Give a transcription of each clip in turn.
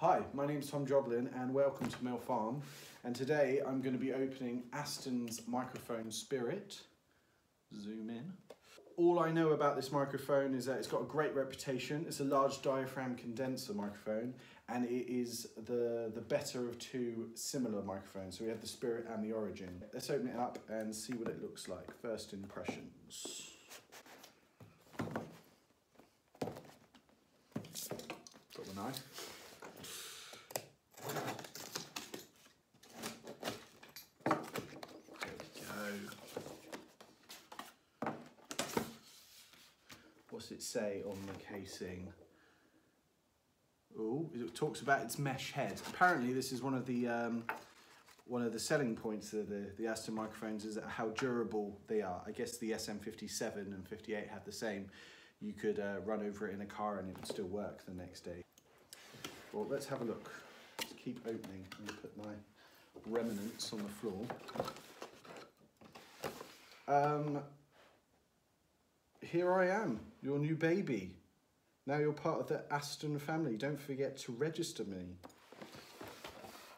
Hi, my name is Tom Jobling and welcome to Mill Farm. And today I'm going to be opening Aston's microphone Spirit. Zoom in. All I know about this microphone is that it's got a great reputation. It's a large diaphragm condenser microphone and it is the, the better of two similar microphones. So we have the Spirit and the Origin. Let's open it up and see what it looks like. First impressions. Got the knife. There we go. It say on the casing? Oh, it talks about its mesh head. Apparently, this is one of the um, one of the selling points of the, the Aston microphones is how durable they are. I guess the SM57 and 58 have the same. You could uh, run over it in a car and it would still work the next day. Well, let's have a look. Let's keep opening and put my remnants on the floor. Um, here I am, your new baby. Now you're part of the Aston family. Don't forget to register me.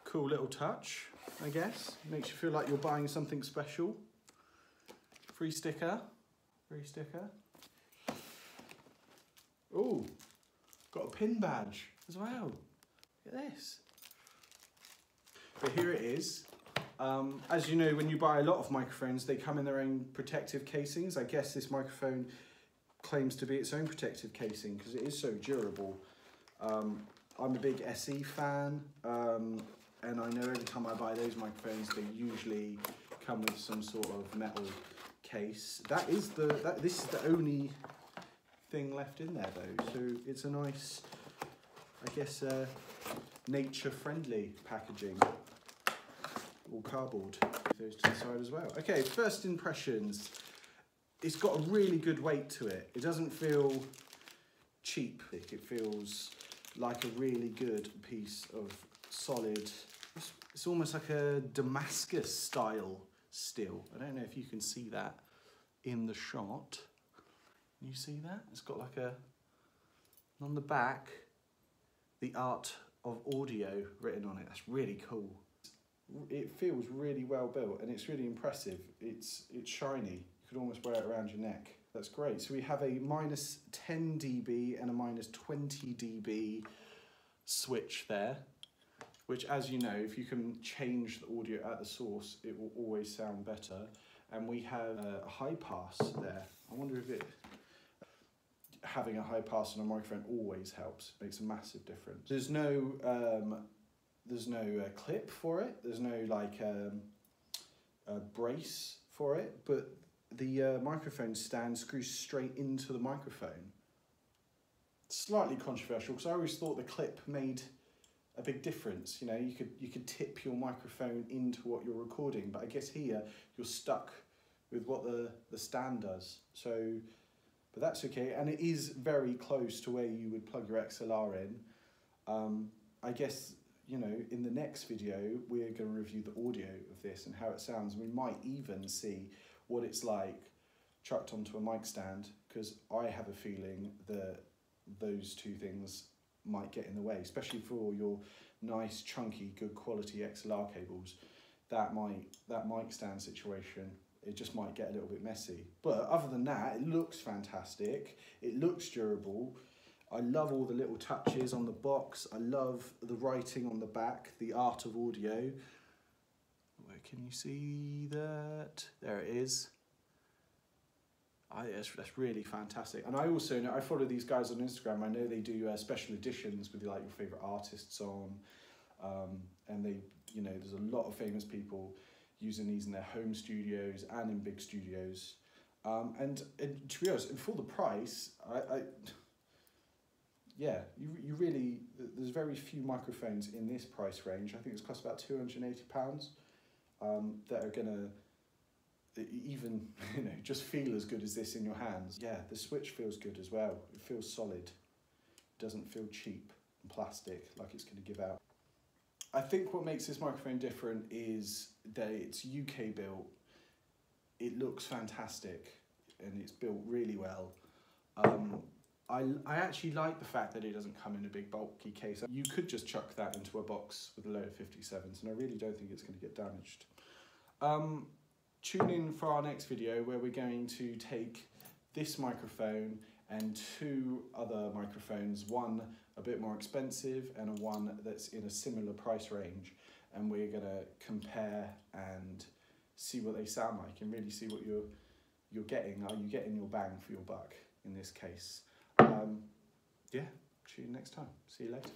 Cool little touch, I guess. Makes you feel like you're buying something special. Free sticker. Free sticker. Oh, got a pin badge as well. Look at this. But here it is. Um, as you know, when you buy a lot of microphones, they come in their own protective casings. I guess this microphone claims to be its own protective casing because it is so durable. Um, I'm a big SE fan, um, and I know every time I buy those microphones, they usually come with some sort of metal case. That is the that this is the only thing left in there though, so it's a nice, I guess, uh, nature-friendly packaging. All cardboard. Those to the side as well. Okay, first impressions it's got a really good weight to it. It doesn't feel cheap. It feels like a really good piece of solid, it's, it's almost like a Damascus style steel. I don't know if you can see that in the shot. You see that? It's got like a, on the back, the art of audio written on it. That's really cool. It feels really well built and it's really impressive. It's, it's shiny You could almost wear it around your neck. That's great. So we have a minus 10 dB and a minus 20 dB switch there, which as you know, if you can change the audio at the source, it will always sound better. And we have a high pass there. I wonder if it, having a high pass on a microphone always helps, makes a massive difference. There's no, um, there's no uh, clip for it. There's no like um, brace for it, but the uh, microphone stand screws straight into the microphone. Slightly controversial because I always thought the clip made a big difference. You know, you could you could tip your microphone into what you're recording, but I guess here you're stuck with what the, the stand does. So, but that's okay. And it is very close to where you would plug your XLR in. Um, I guess, you know, in the next video, we're going to review the audio of this and how it sounds. We might even see what it's like chucked onto a mic stand because I have a feeling that those two things might get in the way, especially for your nice, chunky, good quality XLR cables. That might that mic stand situation it just might get a little bit messy. But other than that, it looks fantastic. It looks durable. I love all the little touches on the box. I love the writing on the back, the art of audio. Where can you see that? There it is. I, that's, that's really fantastic. And I also know, I follow these guys on Instagram. I know they do uh, special editions with like your favorite artists on. Um, and they, you know, there's a lot of famous people using these in their home studios and in big studios. Um, and, and to be honest, and for the price, I, I yeah, you, you really, there's very few microphones in this price range. I think it's cost about £280 um, that are going to even you know just feel as good as this in your hands. Yeah, the switch feels good as well. It feels solid. It doesn't feel cheap and plastic like it's going to give out. I think what makes this microphone different is that it's UK built. It looks fantastic and it's built really well. Um, I, I actually like the fact that it doesn't come in a big bulky case. You could just chuck that into a box with a load of 57s and I really don't think it's going to get damaged. Um, tune in for our next video where we're going to take this microphone and two other microphones, one a bit more expensive and one that's in a similar price range and we're going to compare and see what they sound like and really see what you're you're getting. Are you getting your bang for your buck in this case? Um, yeah, tune in next time. See you later.